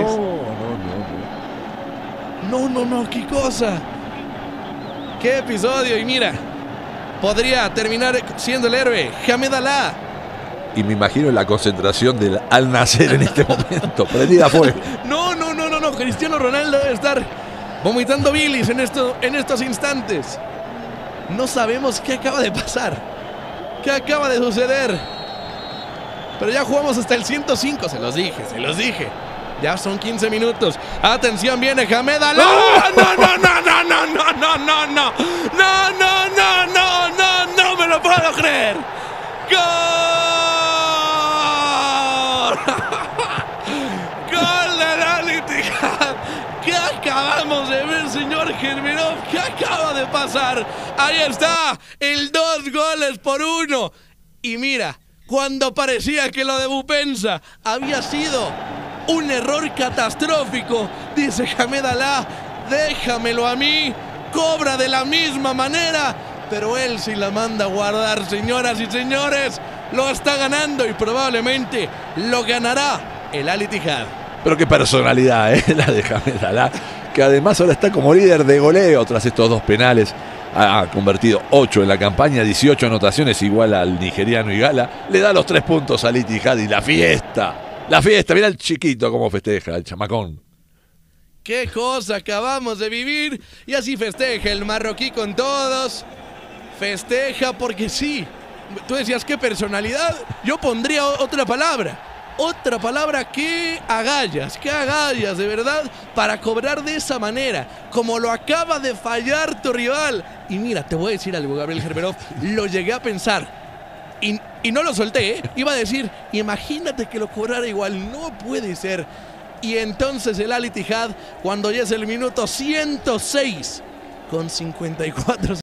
instantes. No, no, No, no, no, no, qué cosa. Qué episodio. Y mira, podría terminar siendo el héroe. Hamed Alá. no. Y me imagino la concentración del Al Nacer en este momento. Prendida fue. No, no, no, no, no. Cristiano Ronaldo debe estar vomitando bilis en, esto, en estos instantes. No sabemos qué acaba de pasar. ¿Qué acaba de suceder? Pero ya jugamos hasta el 105. Se los dije, se los dije. Ya son 15 minutos. Atención, viene Hamed Alá. No, no, no, no, no, no, no, no, no. No, no, no, no, no, no me lo puedo creer. ¡Gol! ¡Gol del Ittihad! ¿Qué acabamos de ver, señor Germinov? ¿Qué acaba de pasar? Ahí está, el dos goles por uno. Y mira, cuando parecía que lo de Bupensa había sido un error catastrófico, dice Hamed Alá, déjamelo a mí, cobra de la misma manera, pero él sí la manda a guardar, señoras y señores, lo está ganando y probablemente lo ganará el Al Ittihad. Pero qué personalidad, ¿eh? La de Hamed Alá, que además ahora está como líder de goleo tras estos dos penales. Ha convertido 8 en la campaña, 18 anotaciones igual al nigeriano Igala. Le da los tres puntos al Ittihad y la fiesta. La fiesta, mira el chiquito cómo festeja, el chamacón. Qué cosa acabamos de vivir. Y así festeja el marroquí con todos. Festeja porque sí. Tú decías qué personalidad. Yo pondría otra palabra. Otra palabra que agallas, que agallas de verdad para cobrar de esa manera, como lo acaba de fallar tu rival. Y mira, te voy a decir algo, Gabriel Gerberov, lo llegué a pensar. Y, no lo solté, ¿eh? Iba a decir, imagínate que lo cobrara igual, no puede ser. Y entonces el Al Ittihad, cuando ya es el minuto 106, con 54